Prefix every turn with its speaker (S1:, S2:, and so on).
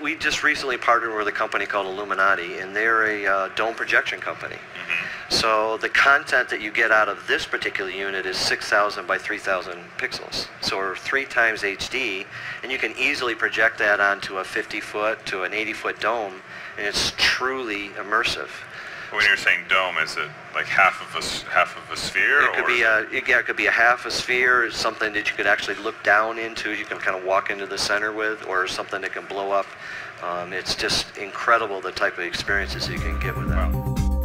S1: We just recently partnered with a company called Elumenati, and they're a uh, dome projection company. So the content that you get out of this particular unit is 6,000 by 3,000 pixels. So we're three times HD, and you can easily project that onto a 50 foot to an 80 foot dome, and it's truly immersive.
S2: When you're saying dome, is it like half of a half of a sphere?
S1: It could be a it, yeah, it could be a half a sphere, something that you could actually look down into. You can kind of walk into the center with, or something that can blow up. Um, it's just incredible the type of experiences you can get with that.
S2: Wow.